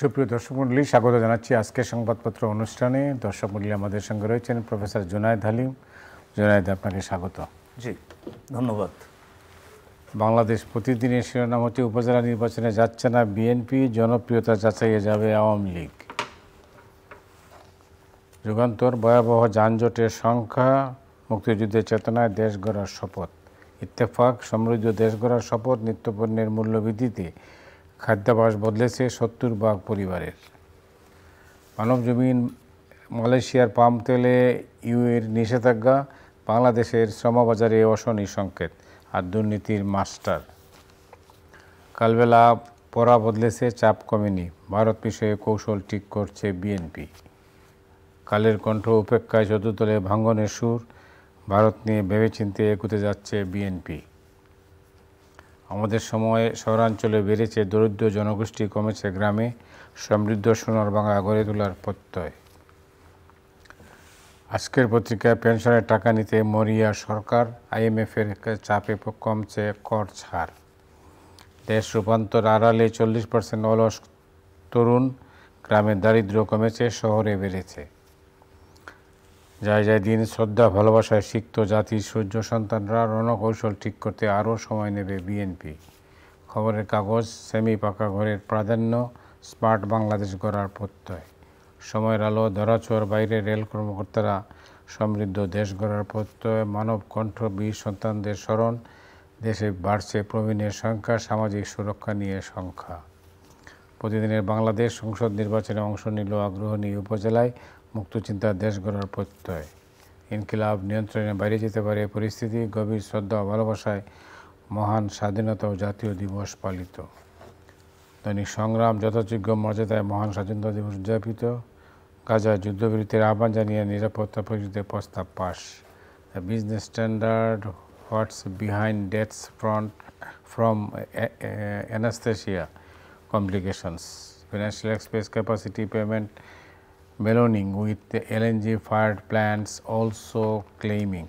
সুপ্রিয় দর্শক মন্ডলী স্বাগত জানাচ্ছি আজকের সংবাদপত্র অনুষ্ঠানে। দর্শক মন্ডলী আমাদের সঙ্গে রয়েছেন প্রফেসর জুনায়দ হালিম। জুনায়দ আপনাকে স্বাগত। জি ধন্যবাদ। বাংলাদেশ প্রতিদিনের শিরোনাম হচ্ছে উপজেলা নির্বাচনে যাচ্ছে না বিএনপি জনপ্রিয়তা যাচাইয়ে যাবে আওয়ামী লীগ। যুগান্তর ভয়াবহ যানজটের সংখ্যা মুক্তিযুদ্ধের চেতনায় দেশ গড়ার শপথ। ইত্তেফাক সমৃদ্ধ দেশ গড়ার শপথ নিত্যপণ্যের মূল্যবৃদ্ধিতে খাদ্যাভাস বদলেছে সত্তর ভাগ পরিবারের। মানব জমিন, মালয়েশিয়ার পাম তেলে ইউএর নিষেধাজ্ঞা, বাংলাদেশের শ্রমবাজারে অশনি সংকেত আর দুর্নীতির মাস্টার। কালবেলা পড়া বদলেছে, চাপ কমেনি। ভারত বিষয়ে কৌশল ঠিক করছে বিএনপি। কালের কণ্ঠ উপেক্ষায় চতুর্থলে ভাঙ্গনের সুর। ভারত নিয়ে ভেবেচিন্তে এগুতে যাচ্ছে বিএনপি। আমাদের সময়ে শহরাঞ্চলে বেড়েছে দরিদ্র জনগোষ্ঠী কমেছে গ্রামে, সমৃদ্ধ সোনার বাংলা গড়ে তোলার প্রত্যয়। আজকের পত্রিকায় পেনশনের টাকা নিতে মরিয়া সরকার আইএমএফের চাপে কমছে কর ছাড়। দেশ রূপান্তর আড়ালে চল্লিশ পার্সেন্ট অলস তরুণ গ্রামের দারিদ্র্য কমেছে, শহরে বেড়েছে। যায় যায় দিন শ্রদ্ধা, ভালোবাসায় সিক্ত জাতির সূর্য সন্তানরা রণকৌশল ঠিক করতে আরও সময় নেবে বিএনপি খবরের কাগজ, সেমি পাকা ঘরের প্রাধান্য, স্মার্ট বাংলাদেশ গড়ার প্রত্যয়। সময়ের আলো, ধরাছোঁয়ার বাইরে রেল কর্মকর্তারা সমৃদ্ধ দেশ গড়ার প্রত্যয়। মানব কণ্ঠ, বীর সন্তানদের স্মরণ, দেশে বাড়ছে প্রবীণের সংখ্যা, সামাজিক সুরক্ষা নিয়ে সংখ্যা প্রতিদিনের বাংলাদেশ সংসদ নির্বাচনে অংশ নিল আগ্রহণী উপজেলায় মুক্তচিন্তার দেশ গড়ার প্রত্যয়। ইনকিলাব নিয়ন্ত্রণের বাইরে যেতে পারে পরিস্থিতি, গভীর শ্রদ্ধা ভালোবাসায় মহান স্বাধীনতা ও জাতীয় দিবস পালিত। দৈনিক সংগ্রাম যথাযোগ্য মর্যাদায় মহান স্বাধীনতা দিবস উদযাপিত। গাজায় যুদ্ধবিরতির আহ্বান জানিয়ে নিরাপত্তা পরিষদের প্রস্তাব পাশ। The business standard what's behind deaths front from anaesthesia complications. Financial express capacity payment ballooning with LNG fired plants also claiming.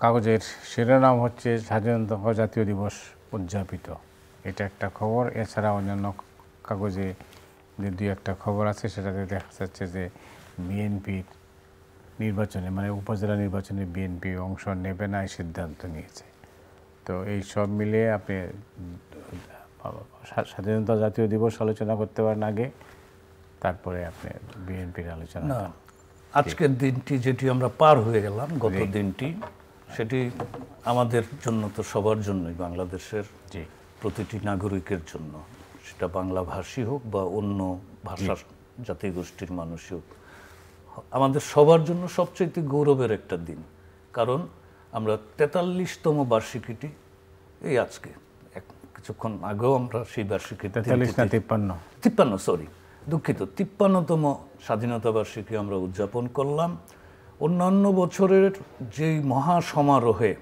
কাগজের শিরোনাম হচ্ছে স্বাধীনতা জাতীয় দিবস উদযাপিত। এটা একটা খবর। এছাড়া অন্যান্য কাগজে যে দুই একটা খবর আছে, সেটাতে দেখা যাচ্ছে যে বিএনপির নির্বাচনে মানে উপজেলা নির্বাচনে বিএনপি অংশ নেবে না, এই সিদ্ধান্ত নিয়েছে। তো এই সব মিলিয়ে আপনি স্বাধীনতা জাতীয় দিবস আলোচনা করতে পারেন আগে তারপরে আপনি বিএনপির আলোচনা না আজকের দিনটি যেটি আমরা পার হয়ে গেলাম গত দিনটি সেটি আমাদের জন্য তো সবার জন্যই বাংলাদেশের জি। প্রতিটি নাগরিকের জন্য। সেটা বাংলা ভাষী হোক বা অন্য ভাষার জাতিগোষ্ঠীর মানুষই হোক। আমাদের সবার জন্য সবচেয়ে গৌরবের একটা দিন। কারণ আমরা তেতাল্লিশতম বার্ষিকীটি এই আজকে কিছুক্ষণ আগেও আমরা সেই না তিপ্পান্ন? তিপ্পান্ন সরি দুঃখিত তিপ্পান্নতম স্বাধীনতা বার্ষিকী আমরা উদযাপন করলাম। অন্যান্য বছরের যেই মহা সমারোহে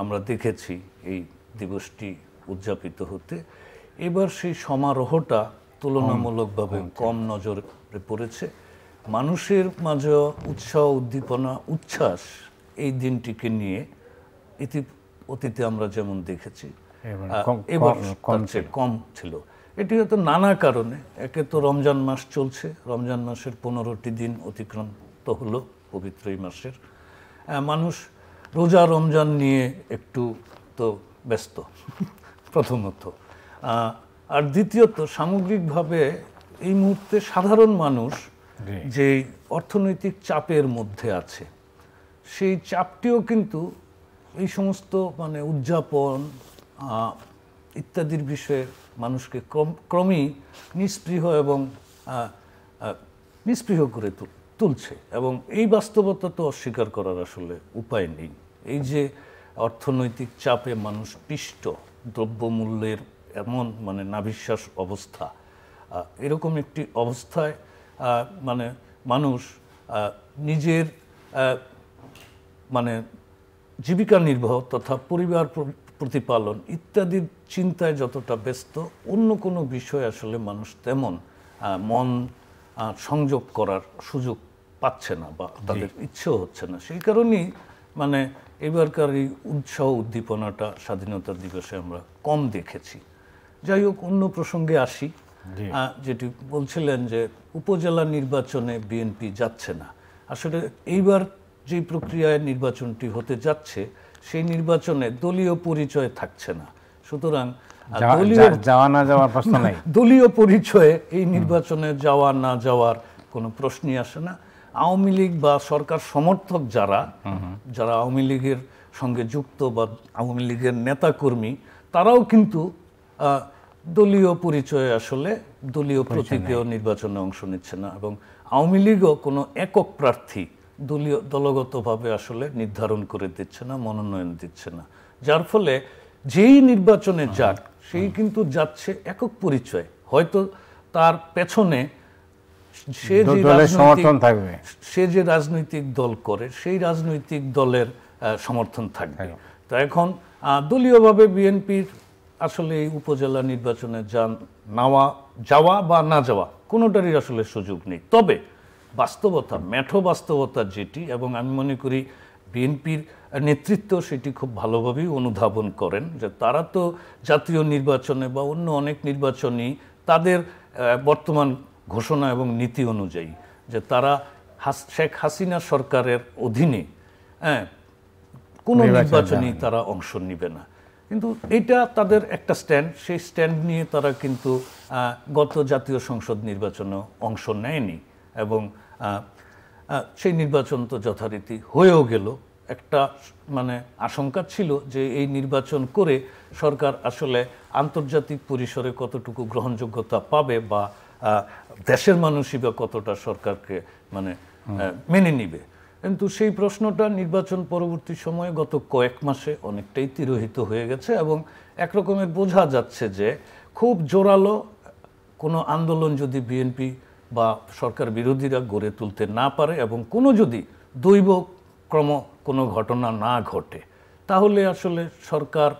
আমরা দেখেছি এই দিবসটি উদযাপিত হতে এবার সেই সমারোহটা তুলনামূলকভাবে কম নজরে পড়েছে। মানুষের মাঝে উৎসাহ উদ্দীপনা উচ্ছ্বাস এই দিনটিকে নিয়ে ইতি অতীতে আমরা যেমন দেখেছি এবার কম- ছিল। এটি হয়তো নানা কারণে একে তো রমজান মাস চলছে রমজান মাসের পনেরোটি দিন অতিক্রান্ত হলো পবিত্র এই মাসের। মানুষ রোজা রমজান নিয়ে একটু তো ব্যস্ত প্রথমত। আর দ্বিতীয়ত সামগ্রিকভাবে এই মুহূর্তে সাধারণ মানুষ। যে অর্থনৈতিক চাপের মধ্যে আছে সেই চাপটিও কিন্তু এই সমস্ত মানে উদযাপন ইত্যাদির বিষয়ে মানুষকে ক্রম, ক্রমেই নিস্পৃহ এবং নিস্পৃহ করে তুলছে এবং এই বাস্তবতা তো অস্বীকার করার আসলে উপায় নেই। এই যে অর্থনৈতিক চাপে মানুষ পিষ্ট, দ্রব্যমূল্যের এমন মানে নাভিশ্বাস অবস্থা এরকম একটি অবস্থায় মানে মানুষ নিজের মানে জীবিকা নির্বাহ তথা পরিবার প্র- প্রতিপালন ইত্যাদির চিন্তায় যতটা ব্যস্ত অন্য কোনো বিষয় আসলে মানুষ তেমন মন সংযোগ করার সুযোগ পাচ্ছে না বা তাদের ইচ্ছেও হচ্ছে না। সেই কারণেই মানে এবারকার এই উৎসাহ উদ্দীপনাটা স্বাধীনতা দিবসে আমরা কম দেখেছি। যাই হোক অন্য প্রসঙ্গে আসি। যেটি বলছিলেন যে উপজেলা নির্বাচনে বিএনপি যাচ্ছে না। আসলে এইবার যে প্রক্রিয়ায় নির্বাচনটি হতে যাচ্ছে সেই নির্বাচনে দলীয় পরিচয় থাকছে না। সুতরাং দলীয় যাওয়া না যাওয়ার প্রশ্ন নাই। দলীয় পরিচয়ে এই নির্বাচনে যাওয়া না যাওয়ার কোনো প্রশ্নই আসে না। আওয়ামী লীগ বা সরকার সমর্থক যারা যারা আওয়ামী লীগের সঙ্গে যুক্ত বা আওয়ামী লীগের নেতাকর্মী তারাও কিন্তু দলীয় পরিচয়ে আসলে দলীয় প্রতীকেও নির্বাচনে অংশ নিচ্ছে না এবং আওয়ামী লীগও কোনো একক প্রার্থী দলীয় দলগতভাবে আসলে নির্ধারণ করে দিচ্ছে না মনোনয়ন দিচ্ছে না। যার ফলে যেই নির্বাচনে যাক সেই কিন্তু যাচ্ছে একক পরিচয়। হয়তো তার পেছনে সে যে রাজনৈতিক- সমর্থন থাকবে। সে যে রাজনৈতিক দল করে সেই রাজনৈতিক দলের সমর্থন থাকবে। তো এখন দলীয়ভাবে বিএনপির আসলে এই উপজেলা নির্বাচনে যান নাওয়া যাওয়া বা না যাওয়া কোনোটারই আসলে সুযোগ নেই। তবে বাস্তবতা ম্যাঠো বাস্তবতা যেটি এবং আমি মনে করি বিএনপির নেতৃত্ব সেটি খুব ভালোভাবেই অনুধাবন করেন যে তারা তো জাতীয় নির্বাচনে বা অন্য অনেক নির্বাচনই তাদের বর্তমান ঘোষণা এবং নীতি অনুযায়ী যে তারা হাস- শেখ হাসিনা সরকারের অধীনে হ্যাঁ কোনো নির্বাচনে নির্বাচনেই তারা অংশ নেবে না। কিন্তু এটা তাদের একটা স্ট্যান্ড সেই স্ট্যান্ড নিয়ে তারা কিন্তু গত জাতীয় সংসদ নির্বাচনে অংশ নেয়নি এবং সেই নির্বাচন তো যথারীতি হয়েও গেল। একটা মানে আশঙ্কা ছিল যে এই নির্বাচন করে সরকার আসলে আন্তর্জাতিক পরিসরে কতটুকু গ্রহণযোগ্যতা পাবে বা দেশের মানুষই বা কতটা সরকারকে মানে মেনে নিবে। কিন্তু সেই প্রশ্নটা নির্বাচন পরবর্তী সময়ে গত কয়েক মাসে অনেকটাই তিরোহিত হয়ে গেছে এবং একরকমের বোঝা যাচ্ছে যে খুব জোরালো কোনো আন্দোলন যদি বিএনপি বা সরকার বিরোধীরা গড়ে তুলতে না পারে এবং কোনো যদি দৈব ক্রম কোনো ঘটনা না ঘটে, তাহলে আসলে সরকার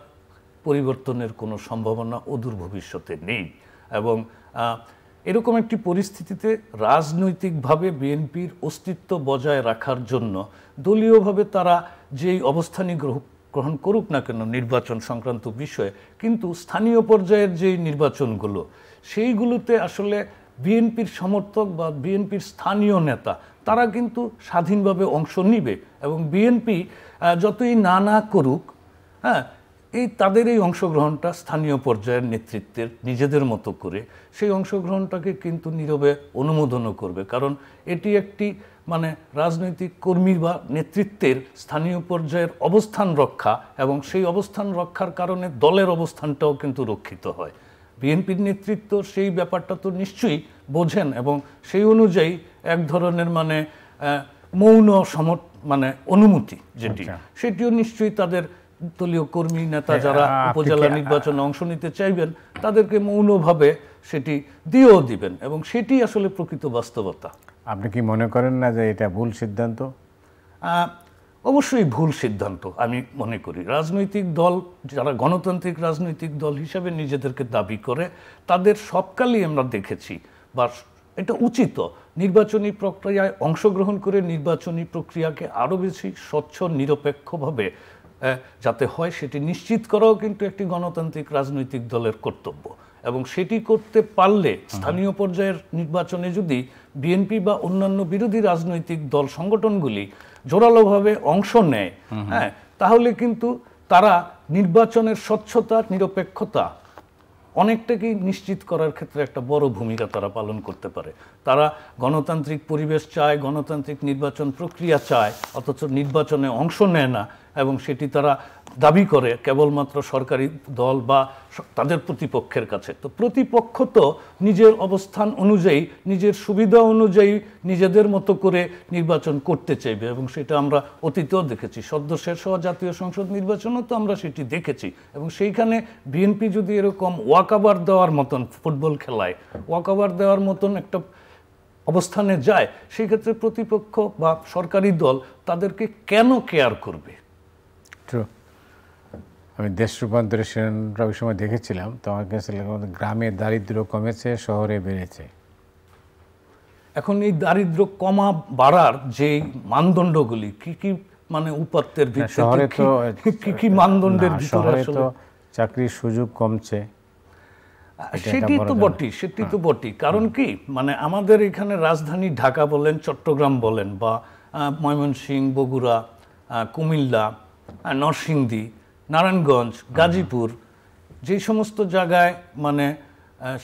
পরিবর্তনের কোনো সম্ভাবনা অদূর ভবিষ্যতে নেই। এবং এরকম একটি পরিস্থিতিতে রাজনৈতিকভাবে বিএনপির অস্তিত্ব বজায় রাখার জন্য দলীয়ভাবে তারা যেই অবস্থানই গ্রহ, গ্রহণ করুক না কেন নির্বাচন সংক্রান্ত বিষয়ে, কিন্তু স্থানীয় পর্যায়ের যেই নির্বাচনগুলো, সেইগুলোতে আসলে বিএনপির সমর্থক বা বিএনপির স্থানীয় নেতা, তারা কিন্তু স্বাধীনভাবে অংশ নিবে এবং বিএনপি যতই না না করুক হ্যাঁ এই তাদের এই অংশগ্রহণটা স্থানীয় পর্যায়ের নেতৃত্বের নিজেদের মতো করে সেই অংশগ্রহণটাকে কিন্তু নীরবে অনুমোদনও করবে। কারণ এটি একটি মানে রাজনৈতিক কর্মী বা নেতৃত্বের স্থানীয় পর্যায়ের অবস্থান রক্ষা এবং সেই অবস্থান রক্ষার কারণে দলের অবস্থানটাও কিন্তু রক্ষিত হয়। বিএনপির নেতৃত্ব সেই ব্যাপারটা তো নিশ্চয়ই বোঝেন এবং সেই অনুযায়ী এক ধরনের মানে মৌন সমর মানে অনুমতি যেটি আচ্ছা। সেটিও নিশ্চয়ই তাদের দলীয় কর্মী নেতা হ্যাঁ, যারা উপজেলা নির্বাচনে অংশ নিতে চাইবেন তাদেরকে মৌনভাবে সেটি দিয়েও দিবেন এবং সেটি আসলে প্রকৃত বাস্তবতা আপনি কি মনে করেন না যে এটা ভুল সিদ্ধান্ত অবশ্যই ভুল সিদ্ধান্ত আমি মনে করি। রাজনৈতিক দল যারা গণতান্ত্রিক রাজনৈতিক দল হিসাবে নিজেদেরকে দাবি করে তাদের সবকালই আমরা দেখেছি বা এটা উচিত। নির্বাচনী প্রক্রিয়ায় অংশগ্রহণ করে নির্বাচনী প্রক্রিয়াকে আরও বেশি স্বচ্ছ নিরপেক্ষভাবে যাতে হয় সেটি নিশ্চিত করাও কিন্তু একটি গণতান্ত্রিক রাজনৈতিক দলের কর্তব্য। এবং সেটি করতে পারলে স্থানীয় পর্যায়ের নির্বাচনে যদি বিএনপি বা অন্যান্য বিরোধী রাজনৈতিক দল সংগঠনগুলি জোরালোভাবে অংশ নেয়। হ্যাঁ তাহলে কিন্তু তারা নির্বাচনের স্বচ্ছতা নিরপেক্ষতা অনেকটাকেই নিশ্চিত করার ক্ষেত্রে একটা বড় ভূমিকা তারা পালন করতে পারে। তারা গণতান্ত্রিক পরিবেশ চায় গণতান্ত্রিক নির্বাচন প্রক্রিয়া চায় অথচ নির্বাচনে অংশ নেয় না এবং সেটি তারা দাবি করে কেবলমাত্র সরকারি দল বা তাদের প্রতিপক্ষের কাছে। তো প্রতিপক্ষ তো নিজের অবস্থান অনুযায়ী, নিজের সুবিধা অনুযায়ী নিজেদের মতো করে নির্বাচন করতে চাইবে এবং সেটা আমরা অতীতেও দেখেছি। সদ্য শেষ হওয়া জাতীয় সংসদ নির্বাচনও তো আমরা সেটি দেখেছি এবং সেইখানে বিএনপি যদি এরকম ওয়াকাবার দেওয়ার মতন ফুটবল খেলায়, ওয়াকাবার দেওয়ার মতন একটা অবস্থানে যায় সেই ক্ষেত্রে প্রতিপক্ষ বা সরকারি দল তাদেরকে কেন কেয়ার করবে? ট্রু আমি দেশ রূপান্তরের সিনেমাটা ওই সময় দেখেছিলাম তো আমার কাছে গ্রামে দারিদ্র কমেছে শহরে বেড়েছে। এখন এই দারিদ্র কমা বাড়ার যে মানদণ্ডগুলি কি কি মানে উপাত্তের না, শহরে তো কি- কি মানদণ্ডের ভিতরে তো চাকরির সুযোগ কমছে। সেটি তো বটি সেটি তো বটি কারণ কি? মানে আমাদের এখানে রাজধানী ঢাকা বলেন চট্টগ্রাম বলেন বা ময়মনসিংহ বগুড়া কুমিল্লা নরসিংদী নারায়ণগঞ্জ, গাজীপুর, যে সমস্ত জায়গায় মানে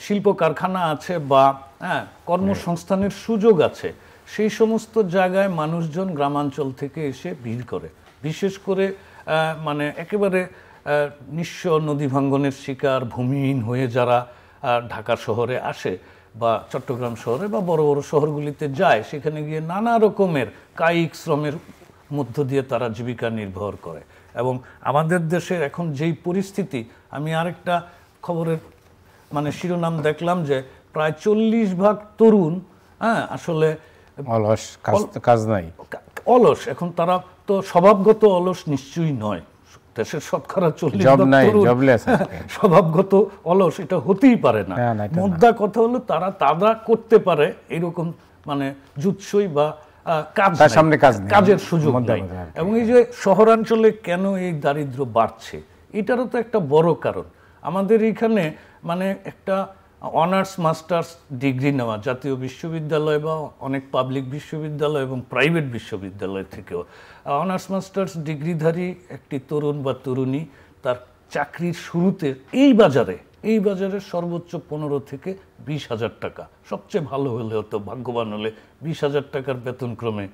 শিল্প কারখানা আছে বা হ্যাঁ কর্মসংস্থানের সুযোগ আছে, সেই সমস্ত জায়গায় মানুষজন গ্রামাঞ্চল থেকে এসে ভিড় করে। বিশেষ করে মানে একেবারে নিঃস্ব নদী ভাঙ্গনের শিকার, ভূমিহীন হয়ে যারা ঢাকা শহরে আসে বা চট্টগ্রাম শহরে বা বড় বড় শহরগুলিতে যায়, সেখানে গিয়ে নানা রকমের কায়িক শ্রমের মধ্য দিয়ে তারা জীবিকা নির্ভর করে। এবং আমাদের দেশের এখন যেই পরিস্থিতি আমি আরেকটা খবরের মানে শিরোনাম দেখলাম যে প্রায় চল্লিশ ভাগ তরুণ হ্যাঁ আসলে অলস কাজ নাই অলস এখন তারা তো স্বভাবগত অলস নিশ্চয়ই নয় দেশের শতকরা চল্লিশ। স্বভাবগত অলস এটা হতেই পারে না। মোদ্দা কথা হলো তারা তারা করতে পারে এরকম মানে জুৎসই বা কাজ সামনে কাজ কাজের সুযোগ নাই। এবং এই যে শহরাঞ্চলে কেন এই দারিদ্র বাড়ছে এটারও তো একটা বড় কারণ। আমাদের এখানে মানে একটা অনার্স মাস্টার্স ডিগ্রি নেওয়া জাতীয় বিশ্ববিদ্যালয় বা অনেক পাবলিক বিশ্ববিদ্যালয় এবং প্রাইভেট বিশ্ববিদ্যালয় থেকেও। অনার্স মাস্টার্স ডিগ্রিধারী একটি তরুণ বা তরুণী তার চাকরির শুরুতে এই বাজারে এই বাজারে সর্বোচ্চ পনেরো থেকে বিশ হাজার টাকা। সবচেয়ে ভালো হলে হতো ভাগ্যবান হলে বিশ হাজার টাকার বেতনক্রমে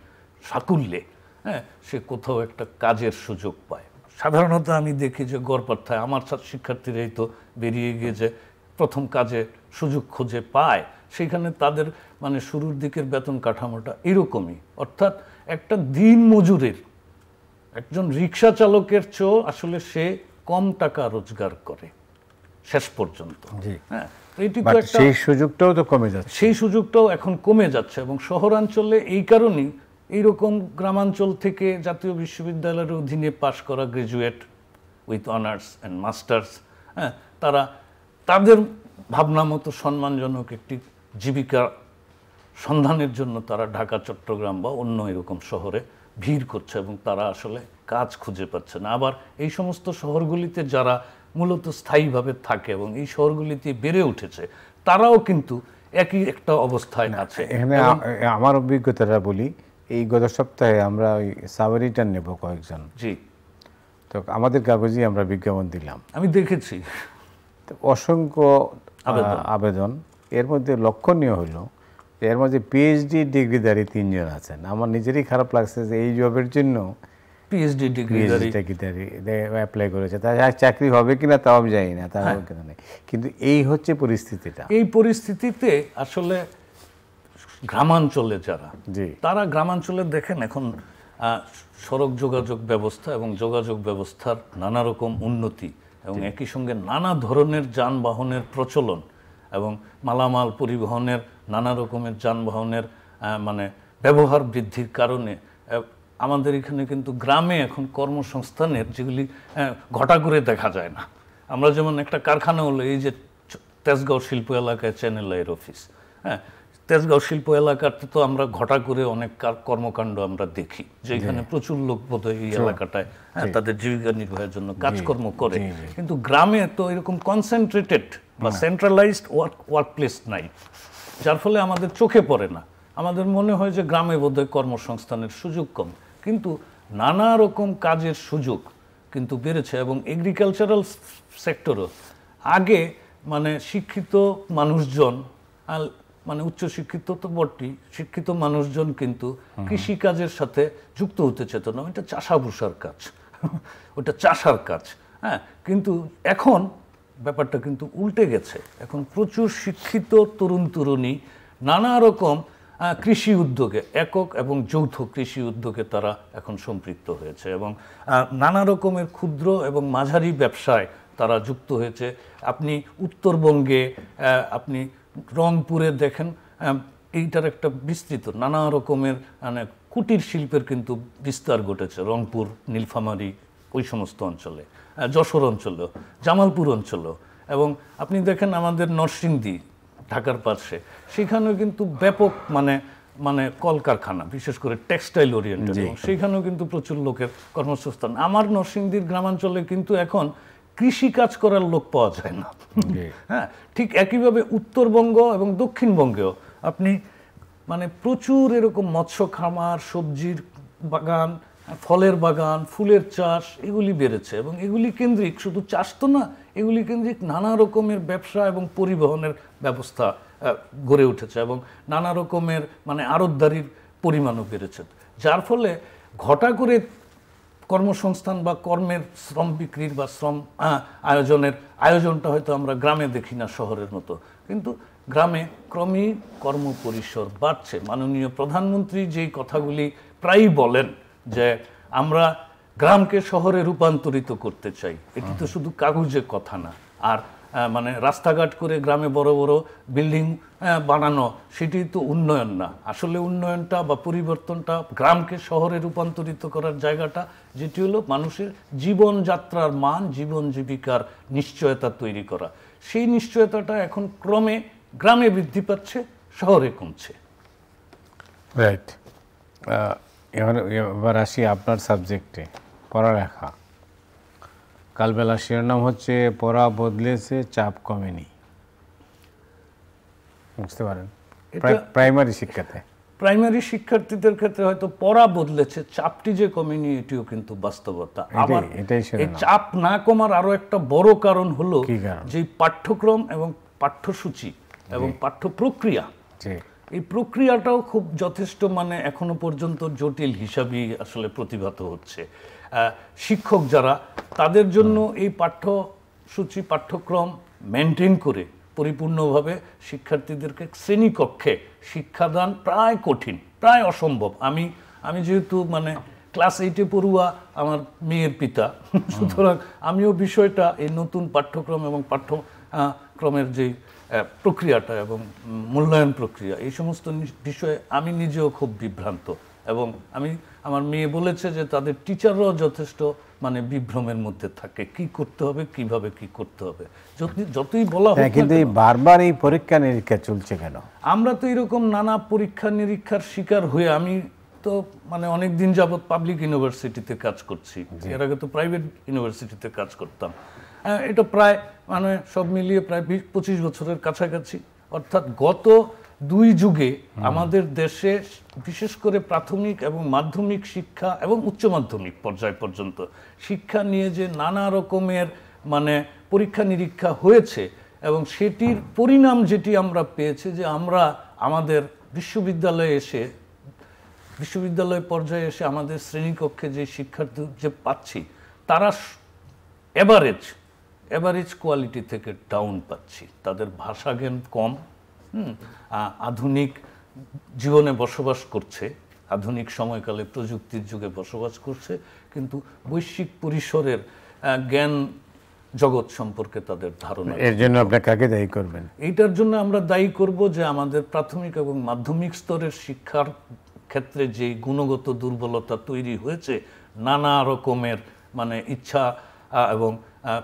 সাকুল্যে হ্যাঁ সে কোথাও একটা কাজের সুযোগ পায়। সাধারণত আমি দেখি যে গড়পাত্থায় আমার শিক্ষার্থীরাই তো বেরিয়ে গিয়ে যে প্রথম কাজে সুযোগ খুঁজে পায় সেখানে তাদের মানে শুরুর দিকের বেতন কাঠামোটা এরকমই। অর্থাৎ একটা দিন মজুরের, একজন রিক্সা চালকের চেয়েও আসলে সে কম টাকা রোজগার করে। শেষ পর্যন্ত। হ্যাঁ এটি তো একটা সেই সুযোগটাও তো কমে যাচ্ছে। সেই সুযোগটাও এখন কমে যাচ্ছে এবং শহরাঞ্চলে এই কারণেই এইরকম গ্রামাঞ্চল থেকে জাতীয় বিশ্ববিদ্যালয়ের অধীনে পাশ করা graduate with honours and masters হ্যাঁ তারা তাদের ভাবনা মতো সম্মানজনক একটি জীবিকা সন্ধানের জন্য তারা ঢাকা চট্টগ্রাম বা অন্য এরকম শহরে ভিড় করছে এবং তারা আসলে কাজ খুঁজে পাচ্ছে না। আবার এই সমস্ত শহরগুলিতে যারা মূলত স্থায়ীভাবে থাকে এবং এই শহরগুলিতে বেড়ে উঠেছে তারাও কিন্তু একই একটা অবস্থায় আছে। এখানে আমার অভিজ্ঞতাটা বলি এই গত সপ্তাহে আমরা ওই সাবারিটার নেব কয়েকজন। জি। তো আমাদের কাগজে আমরা বিজ্ঞাপন দিলাম। আমি দেখেছি। তো অসংখ্য আবেদন। এর মধ্যে লক্ষণীয় হলো এর মধ্যে পিএইচডি ডিগ্রিধারী তিনজন আছেন। আমার নিজেরই খারাপ লাগছে যে এই জবের জন্য পিএইচডি ডিগ্রি ডিগ্রিধারী অ্যাপ্লাই করেছে। তার চাকরি হবে কিনা তাও আমি জানি না তার কিন্তু নেই। কিন্তু এই হচ্ছে পরিস্থিতিটা। এই পরিস্থিতিতে আসলে গ্রামাঞ্চলে যারা জি। তারা গ্রামাঞ্চলে দেখেন এখন সড়ক যোগাযোগ ব্যবস্থা এবং যোগাযোগ ব্যবস্থার নানা রকম উন্নতি এবং একই সঙ্গে নানা ধরনের যানবাহনের প্রচলন এবং মালামাল পরিবহনের নানা রকমের যানবাহনের মানে ব্যবহার বৃদ্ধির কারণে আমাদের এখানে কিন্তু গ্রামে এখন কর্মসংস্থানের যেগুলি ঘটা করে দেখা যায় না। আমরা যেমন একটা কারখানা হলো এই যে তেজগাঁও শিল্প এলাকায় চ্যানেল এর অফিস হ্যাঁ? তেজগাঁও শিল্প এলাকাতে তো আমরা ঘটা করে অনেক কর্মকাণ্ড আমরা দেখি যেখানে প্রচুর লোক বোধহয় এই এলাকাটায় হ্যাঁ, তাদের জীবিকা নির্বাহের জন্য কাজকর্ম করে। কিন্তু গ্রামে তো এরকম কনসেন্ট্রেটেড বা সেন্ট্রালাইজড ওয়ার্ক ওয়ার্ক প্লেস নাই যার ফলে আমাদের চোখে পড়ে না। আমাদের মনে হয় যে গ্রামে বোধহয় কর্মসংস্থানের সুযোগ কম। কিন্তু নানা রকম কাজের সুযোগ কিন্তু বেড়েছে এবং এগ্রিকালচারাল সেক্টরও আগে মানে শিক্ষিত মানুষজন আর মানে উচ্চশিক্ষিত তো বটেই শিক্ষিত মানুষজন কিন্তু কৃষিকাজের সাথে যুক্ত হতে চেত না। ওইটা চাষাভূষার কাজ। ওটা চাষার কাজ হ্যাঁ? কিন্তু এখন ব্যাপারটা কিন্তু উল্টে গেছে। এখন প্রচুর শিক্ষিত তরুণ তরুণী নানা রকম কৃষি উদ্যোগে, একক এবং যৌথ কৃষি উদ্যোগে তারা এখন সম্পৃক্ত হয়েছে এবং নানা রকমের ক্ষুদ্র এবং মাঝারি ব্যবসায় তারা যুক্ত হয়েছে। আপনি উত্তরবঙ্গে আপনি রংপুরে দেখেন এইটার একটা বিস্তৃত, নানা রকমের মানে কুটির শিল্পের কিন্তু বিস্তার ঘটেছে রংপুর, নীলফামারী, ওই সমস্ত অঞ্চলে যশোর অঞ্চলেও, জামালপুর অঞ্চলেও। এবং আপনি দেখেন আমাদের নরসিংদী ঢাকার পাশে। সেখানেও কিন্তু ব্যাপক মানে মানে কলকারখানা বিশেষ করে টেক্সটাইল ওরিয়েন্টেড। সেখানেও কিন্তু প্রচুর লোকের কর্মসংস্থান। আমার নরসিংদীর গ্রামাঞ্চলে কিন্তু এখন কৃষি কাজ করার লোক পাওয়া যায় না। হ্যাঁ ঠিক একইভাবে উত্তরবঙ্গ এবং দক্ষিণবঙ্গেও আপনি মানে প্রচুর এরকম মৎস্য খামার সবজির বাগান ফলের বাগান ফুলের চাষ এগুলি বেড়েছে। এবং এগুলি কেন্দ্রিক শুধু চাষ তো না এগুলি কেন্দ্রিক নানা রকমের ব্যবসা এবং পরিবহনের ব্যবস্থা গড়ে উঠেছে এবং নানা রকমের মানে আড়তদারির পরিমাণও বেড়েছে। যার ফলে ঘটা করে কর্মসংস্থান বা কর্মের শ্রম বিক্রির বা শ্রম আয়োজনের আয়োজনটা হয়তো আমরা গ্রামে দেখি না শহরের মতো। কিন্তু গ্রামে ক্রমেই কর্মপরিসর বাড়ছে। মাননীয় প্রধানমন্ত্রী যেই কথাগুলি প্রায়ই বলেন যে আমরা গ্রামকে শহরে রূপান্তরিত করতে চাই এটি তো শুধু কাগজে কথা না আর মানে রাস্তাঘাট করে গ্রামে বড় বড় বিল্ডিং বানানো, সেটি তো উন্নয়ন না। আসলে উন্নয়নটা বা পরিবর্তনটা গ্রামকে শহরে রূপান্তরিত করার জায়গাটা, যেটি হলো মানুষের জীবনযাত্রার মান, জীবন জীবিকার নিশ্চয়তা তৈরি করা। সেই নিশ্চয়তাটা এখন ক্রমে গ্রামে বৃদ্ধি পাচ্ছে, শহরে কমছে। রাইট এবার আসি আপনার সাবজেক্টে পড়ালেখা। কালবেলা শিরোনাম হচ্ছে পড়া বদলেছে চাপ কমেনি। বুঝতে পারেন? প্রাইমারি শিক্ষাতে। প্রাইমারি শিক্ষার্থীদের ক্ষেত্রে হয়তো পড়া বদলেছে চাপটি যে কমেনি এটিও কিন্তু বাস্তবতা। আবার এই চাপ না কমার আরও একটা বড় কারণ হলো যে পাঠ্যক্রম এবং পাঠ্যসূচি এবং পাঠ্য প্রক্রিয়া এই প্রক্রিয়াটাও খুব যথেষ্ট মানে এখনও পর্যন্ত জটিল হিসাবেই আসলে প্রতিভাত হচ্ছে। শিক্ষক যারা তাদের জন্য এই পাঠ্যসূচি পাঠ্যক্রম মেনটেন করে পরিপূর্ণভাবে শিক্ষার্থীদেরকে শ্রেণীকক্ষে শিক্ষাদান প্রায় কঠিন প্রায় অসম্ভব। আমি আমি যেহেতু মানে ক্লাস এইটে পড়ুয়া আমার মেয়ের পিতা সুতরাং আমিও বিষয়টা এই নতুন পাঠ্যক্রম এবং পাঠ্যক্রমের যে প্রক্রিয়াটা এবং মূল্যায়ন প্রক্রিয়া এই সমস্ত বিষয়ে আমি নিজেও খুব বিভ্রান্ত। এবং আমি আমার মেয়ে বলেছে যে তাদের টিচাররাও যথেষ্ট মানে বিভ্রমের মধ্যে থাকে। কি করতে হবে কীভাবে কি করতে হবে? যতই যতই বলা হোক হ্যাঁ কিন্তু এই বারবার এই পরীক্ষা নিরীক্ষা চলছে কেন? আমরা তো এরকম নানা পরীক্ষা নিরীক্ষার শিকার হয়ে আমি তো মানে অনেক দিন যাবৎ পাবলিক ইউনিভার্সিটিতে কাজ করছি। এর আগে তো প্রাইভেট ইউনিভার্সিটিতে কাজ করতাম। আহ, এটা প্রায় মানে সব মিলিয়ে প্রায় বিশ পঁচিশ বছরের কাছাকাছি। অর্থাৎ গত দুই যুগে আমাদের দেশে বিশেষ করে প্রাথমিক এবং মাধ্যমিক শিক্ষা এবং উচ্চ মাধ্যমিক পর্যায় পর্যন্ত শিক্ষা নিয়ে যে নানা রকমের মানে পরীক্ষা নিরীক্ষা হয়েছে এবং সেটির পরিণাম যেটি আমরা পেয়েছি যে আমরা আমাদের বিশ্ববিদ্যালয়ে এসে বিশ্ববিদ্যালয় পর্যায়ে এসে আমাদের শ্রেণীকক্ষে যে শিক্ষার্থী যে পাচ্ছি তারা এভারেজ এভারেজ কোয়ালিটি থেকে ডাউন পাচ্ছি। তাদের ভাষা জ্ঞান কম আধুনিক জীবনে বসবাস করছে আধুনিক সময়কালে প্রযুক্তির যুগে বসবাস করছে কিন্তু বৈশ্বিক পরিসরের জ্ঞান জগৎ সম্পর্কে তাদের ধারণা এর জন্য আপনি কাকে দায়ী করবেন। এইটার জন্য আমরা দায়ী করব যে আমাদের প্রাথমিক এবং মাধ্যমিক স্তরের শিক্ষার ক্ষেত্রে যে গুণগত দুর্বলতা তৈরি হয়েছে নানা রকমের মানে ইচ্ছা এবং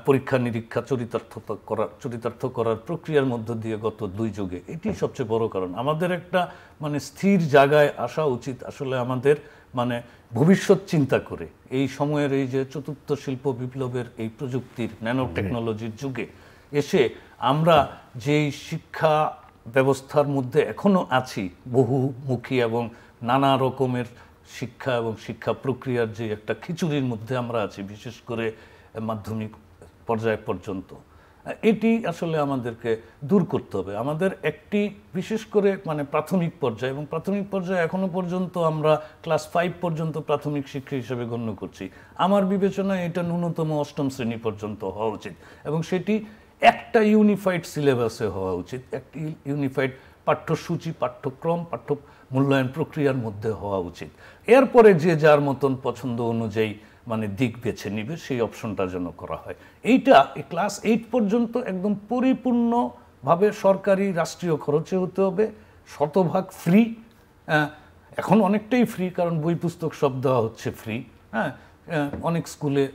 পরীক্ষা, নিরীক্ষা, চরিতার্থ করার চরিতার্থ করার প্রক্রিয়ার মধ্য দিয়ে গত দুই যুগে। এটি সবচেয়ে বড় কারণ। আমাদের একটা মানে স্থির জায়গায় আসা উচিত আসলে আমাদের মানে ভবিষ্যৎ চিন্তা করে। এই সময়ের এই যে চতুর্থ শিল্প বিপ্লবের এই প্রযুক্তির ন্যানো টেকনোলজির যুগে এসে আমরা যেই শিক্ষা ব্যবস্থার মধ্যে এখনও আছি, বহুমুখী এবং নানা রকমের শিক্ষা এবং শিক্ষা প্রক্রিয়ার যে একটা খিচুড়ির মধ্যে আমরা আছি, বিশেষ করে মাধ্যমিক পর্যায় পর্যন্ত। এটি আসলে আমাদেরকে দূর করতে হবে। আমাদের একটি বিশেষ করে মানে প্রাথমিক পর্যায়ে এবং প্রাথমিক পর্যায়ে এখনও পর্যন্ত আমরা ক্লাস ফাইভ পর্যন্ত প্রাথমিক শিক্ষা হিসেবে গণ্য করছি। আমার বিবেচনায় এটা ন্যূনতম অষ্টম শ্রেণি পর্যন্ত হওয়া উচিত এবং সেটি একটা ইউনিফাইড সিলেবাসে হওয়া উচিত। একটি ইউনিফাইড পাঠ্যসূচি, পাঠ্যক্রম, পাঠ্য মূল্যায়ন প্রক্রিয়ার মধ্যে হওয়া উচিত। এরপরে যে যার মতন পছন্দ অনুযায়ী মানে দিক বেছে নিবে, সেই অপশনটা যেন করা হয়। এইটা এই ক্লাস এইট পর্যন্ত একদম পরিপূর্ণভাবে সরকারি রাষ্ট্রীয় খরচে হতে হবে, শতভাগ ফ্রি এখন অনেকটাই ফ্রি কারণ বই পুস্তক সব দেওয়া হচ্ছে ফ্রি হ্যাঁ অনেক স্কুলে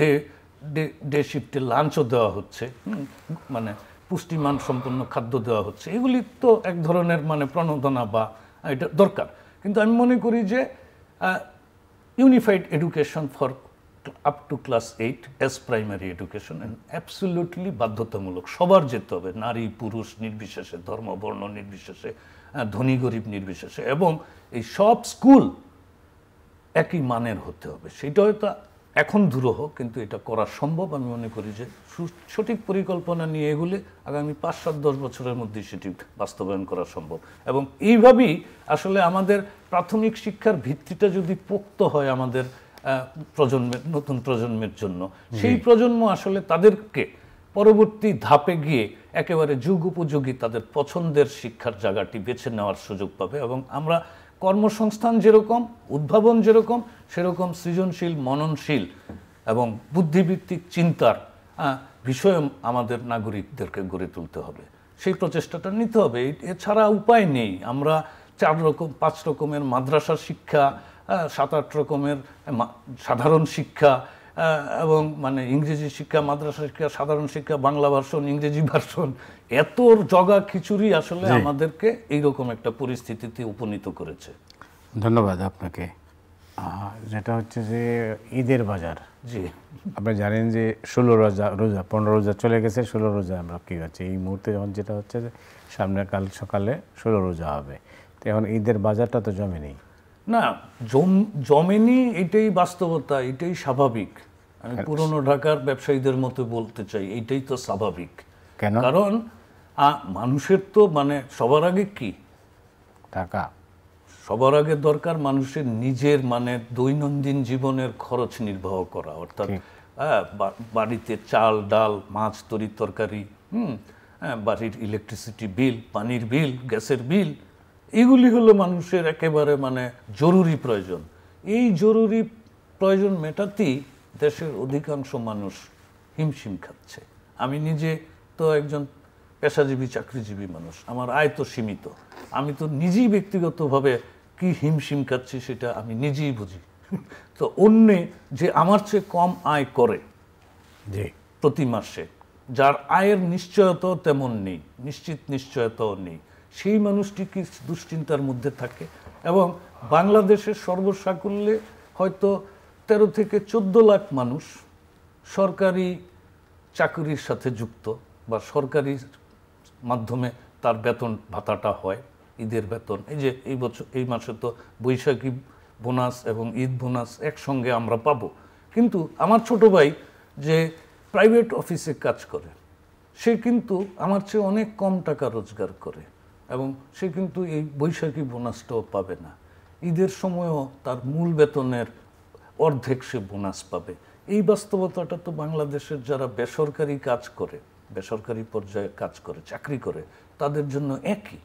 ডে ডে ডে শিফটে লাঞ্চও দেওয়া হচ্ছে। মানে পুষ্টিমান সম্পন্ন খাদ্য দেওয়া হচ্ছে। এগুলি তো এক ধরনের মানে প্রণোদনা বা এটা দরকার। কিন্তু আমি মনে করি যে unified education for up to class eight as primary education and absolutely বাধ্যতামূলক। সবার যেতে হবে। নারী, পুরুষ নির্বিশেষে, ধর্ম, বর্ণ নির্বিশেষে ধনী, গরিব নির্বিশেষে এবং এই সব স্কুল একই মানের হতে হবে। সেটা হয়তো এখন দুরূহ কিন্তু এটা করা সম্ভব আমি মনে করি যে সঠিক পরিকল্পনা নিয়ে এগুলি আগামী পাঁচ সাত দশ বছরের মধ্যে সেটি বাস্তবায়ন করা সম্ভব। এবং এইভাবেই আসলে আমাদের প্রাথমিক শিক্ষার ভিত্তিটা যদি পোক্ত হয় আমাদের প্রজন্মের নতুন প্রজন্মের জন্য সেই প্রজন্ম আসলে তাদেরকে পরবর্তী ধাপে গিয়ে একেবারে যুগ উপযোগী তাদের পছন্দের শিক্ষার জায়গাটি বেছে নেওয়ার সুযোগ পাবে এবং আমরা কর্মসংস্থান যেরকম, উদ্ভাবন যেরকম, সেরকম সৃজনশীল, মননশীল এবং বুদ্ধিভিত্তিক চিন্তার বিষয়ে আমাদের নাগরিকদেরকে গড়ে তুলতে হবে। সেই প্রচেষ্টাটা নিতে হবে। এছাড়া উপায় নেই। আমরা চার রকম, পাঁচ রকমের মাদ্রাসা শিক্ষা সাত আট রকমের সাধারণ শিক্ষা এবং মানে ইংরেজি শিক্ষা মাদ্রাসা শিক্ষা সাধারণ শিক্ষা বাংলা ভার্সন ইংরেজি ভার্সন এত জগা খিচুড়ি আসলে আমাদেরকে এইরকম একটা পরিস্থিতিতে উপনীত করেছে। ধন্যবাদ আপনাকে। যেটা হচ্ছে যে ঈদের বাজার। জি। আপনি জানেন যে ষোলো রোজা রোজা পনেরো রোজা চলে গেছে ষোলো রোজা আমরা কী হচ্ছে এই মুহূর্তে যখন যেটা হচ্ছে যে সামনে কাল সকালে ষোলো রোজা হবে। তো এখন ঈদের বাজারটা তো জমে নেই। না জম জমেনি এটাই বাস্তবতা এটাই স্বাভাবিক। আমি পুরনো ঢাকার ব্যবসায়ীদের মতো বলতে চাই এইটাই তো স্বাভাবিক। কেন? কারণ মানুষের তো মানে সবার আগে কি? টাকা। সবার আগে দরকার মানুষের নিজের মানে দৈনন্দিন জীবনের খরচ নির্বাহ করা অর্থাৎ হ্যাঁ, বাড়িতে চাল ডাল মাছ তরি তরকারি হুম হ্যাঁ, বাড়ির ইলেকট্রিসিটি বিল পানির বিল গ্যাসের বিল এগুলি হলো মানুষের একেবারে মানে জরুরি প্রয়োজন। এই জরুরি প্রয়োজন মেটাতেই দেশের অধিকাংশ মানুষ হিমশিম খাচ্ছে। আমি নিজে তো একজন পেশাজীবী চাকরিজীবী মানুষ আমার আয় তো সীমিত। আমি তো নিজেই ব্যক্তিগতভাবে কি হিমশিম খাচ্ছি সেটা আমি নিজেই বুঝি। তো অন্যে যে আমার চেয়ে কম আয় করে যে প্রতি মাসে যার আয়ের নিশ্চয়তাও তেমন নেই নিশ্চিত নিশ্চয়তাও নেই। সেই মানুষটি কি দুশ্চিন্তার মধ্যে থাকে? এবং বাংলাদেশের সর্বসাকুল্যে হয়তো তেরো থেকে চোদ্দ লাখ মানুষ সরকারি চাকরির সাথে যুক্ত বা সরকারি মাধ্যমে তার বেতন ভাতাটা হয়, ঈদের বেতন। এই যে এই বছর, এই মাসে তো বৈশাখী বোনাস এবং ঈদ বোনাস একসঙ্গে আমরা পাবো। কিন্তু আমার ছোট ভাই যে প্রাইভেট অফিসে কাজ করে, সে কিন্তু আমার চেয়ে অনেক কম টাকা রোজগার করে। এবং সে কিন্তু এই বৈশাখী বোনাসটাও পাবে না। ঈদের সময়ও তার মূল বেতনের অর্ধেক সে বোনাস পাবে। এই বাস্তবতাটা তো বাংলাদেশের যারা বেসরকারি কাজ করে বেসরকারি পর্যায়ে কাজ করে চাকরি করে তাদের জন্য একই।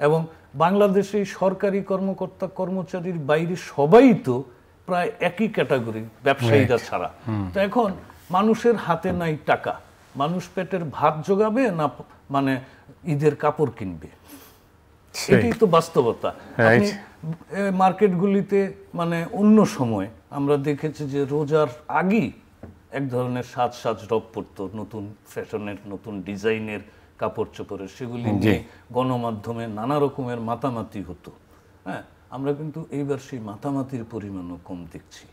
এবং বাংলাদেশে সরকারি কর্মকর্তা কর্মচারীর বাইরে সবাই তো প্রায় একই ক্যাটাগরি ব্যবসায়ীরা ছাড়া। তো এখন মানুষের হাতে নাই টাকা। মানুষ পেটের ভাত জোগাবে না মানে ঈদের কাপড় কিনবে। এটাই তো বাস্তবতা। মার্কেটগুলিতে মানে অন্য সময় আমরা দেখেছি যে রোজার আগেই এক ধরনের সাজ সাজ রব পড়তো নতুন ফ্যাশনের নতুন ডিজাইনের কাপড় চোপড়ের। সেগুলি নিয়ে গণমাধ্যমে নানা রকমের মাতামাতি হতো। হ্যাঁ আমরা কিন্তু এইবার সেই মাতামাতির পরিমাণও কম দেখছি।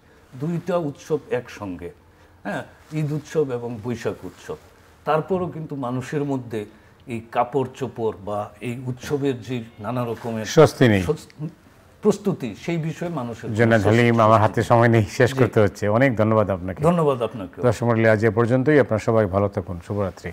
দুইটা উৎসব একসঙ্গে। হ্যাঁ ঈদ উৎসব এবং বৈশাখ উৎসব। তারপরও কিন্তু মানুষের মধ্যে এই কাপড় চোপড় বা এই উৎসবের যে নানা রকমের স্বস্তি নেই। প্রস্তুতি সেই বিষয়ে মানুষের জন্য ঝলিম আমার হাতে সময় নেই শেষ করতে হচ্ছে। অনেক ধন্যবাদ আপনাকে। ধন্যবাদ আপনাকে দর্শক মন্ডলী আজ এ পর্যন্তই। আপনার সবাই ভালো থাকুন। শুভরাত্রি।